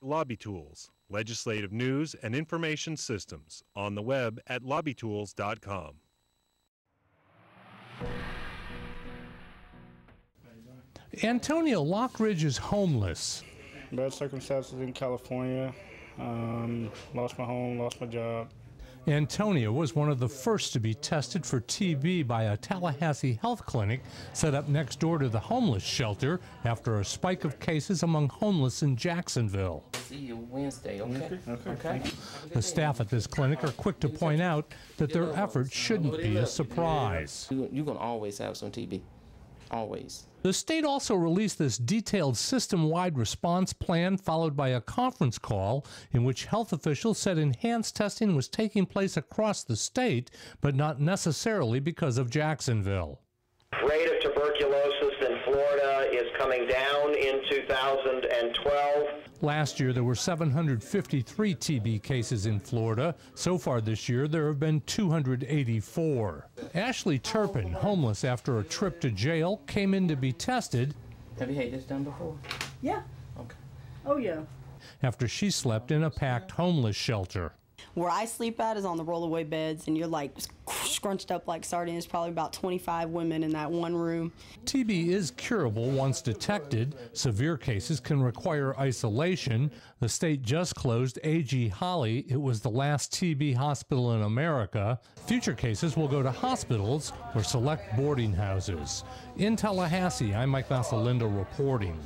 Lobby Tools, legislative news and information systems, on the web at lobbytools.com. Antonio Lockridge is homeless. Bad circumstances in California. Um, lost my home, lost my job. Antonio was one of the first to be tested for TB by a Tallahassee health clinic set up next door to the homeless shelter after a spike of cases among homeless in Jacksonville. See you Wednesday, okay? Okay. Okay. The staff at this clinic are quick to point out that their efforts shouldn't be a surprise. You're gonna always have some TB, always. The state also released this detailed system wide response plan, followed by a conference call in which health officials said enhanced testing was taking place across the state, but not necessarily because of Jacksonville. rate of tuberculosis in Florida is coming down in 2012. Last year, there were 753 TB cases in Florida. So far this year, there have been 284. Ashley Turpin, homeless after a trip to jail, came in to be tested Have you had this done before? Yeah. Okay. Oh, yeah. after she slept in a packed homeless shelter. Where I sleep at is on the rollaway beds, and you're like scrunched up like sardines. Probably about 25 women in that one room. TB is curable once detected. Severe cases can require isolation. The state just closed A.G. Holley. It was the last TB hospital in America. Future cases will go to hospitals or select boarding houses. In Tallahassee, I'm Mike Vasilinda reporting.